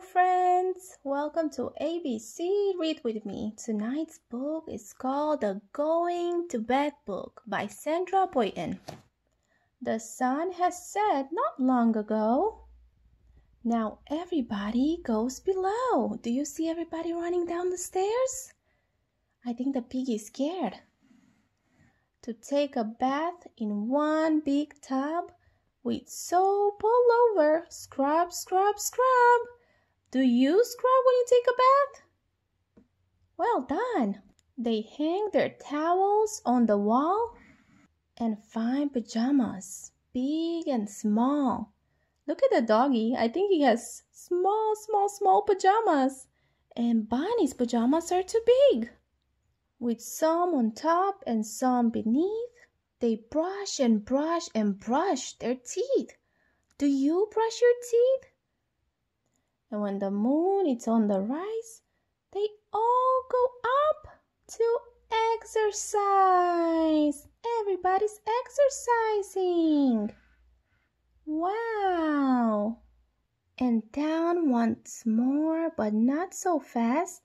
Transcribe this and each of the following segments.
Friends. Welcome to ABC Read with Me. Tonight's book is called The Going to Bed Book by Sandra Boynton. The sun has set not long ago. Now everybody goes below. Do you see everybody running down the stairs? I think the pig is scared. To take a bath in one big tub with soap all over. Scrub, scrub, scrub. Do you scrub when you take a bath? Well done. They hang their towels on the wall and find pajamas, big and small. Look at the doggy. I think he has small, small, small pajamas. And Bunny's pajamas are too big. With some on top and some beneath, they brush and brush and brush their teeth. Do you brush your teeth? And when the moon is on the rise, they all go up to exercise. Everybody's exercising. Wow. And down once more, but not so fast.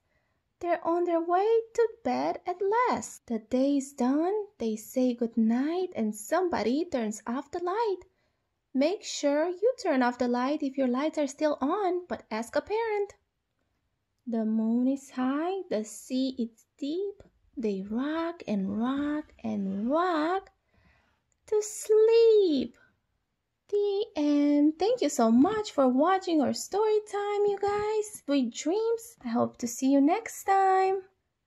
They're on their way to bed at last. The day is done. They say good night, and somebody turns off the light. Make sure you turn off the light if your lights are still on, but ask a parent. The moon is high, the sea is deep. They rock and rock and rock to sleep. The end. Thank you so much for watching our story time, you guys. Sweet dreams. I hope to see you next time.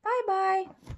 Bye bye.